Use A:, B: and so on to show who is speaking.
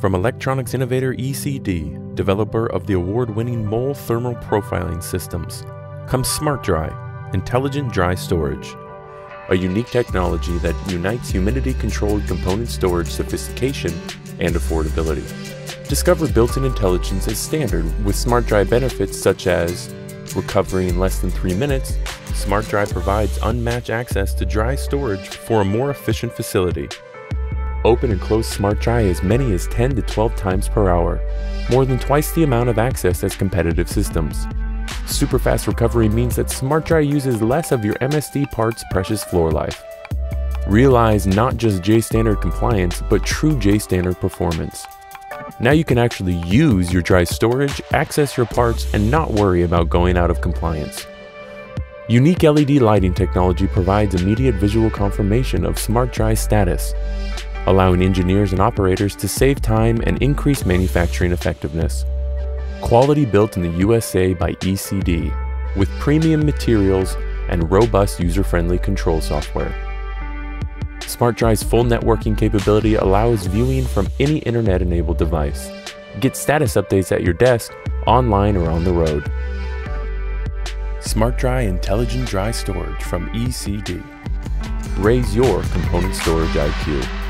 A: From electronics innovator ECD, developer of the award winning Mole thermal profiling systems, comes Smart Dry, intelligent dry storage. A unique technology that unites humidity controlled component storage sophistication and affordability. Discover built in intelligence as standard with Smart Dry benefits such as recovery in less than three minutes. Smart Dry provides unmatched access to dry storage for a more efficient facility Open and close Smart Dry as many as 10 to 12 times per hour, more than twice the amount of access as competitive systems. Super fast recovery means that Smart Dry uses less of your MSD part's precious floor life. Realize not just J standard compliance, but true J standard performance. Now you can actually use your dry storage, access your parts, and not worry about going out of compliance. Unique LED lighting technology provides immediate visual confirmation of Smart Dry's status, allowing engineers and operators to save time and increase manufacturing effectiveness. Quality built in the USA by ECD, with premium materials and robust user-friendly control software. SmartDry's full networking capability allows viewing from any internet-enabled device. Get status updates at your desk, online, or on the road. SmartDry Intelligent Dry Storage from ECD. Raise your component storage IQ.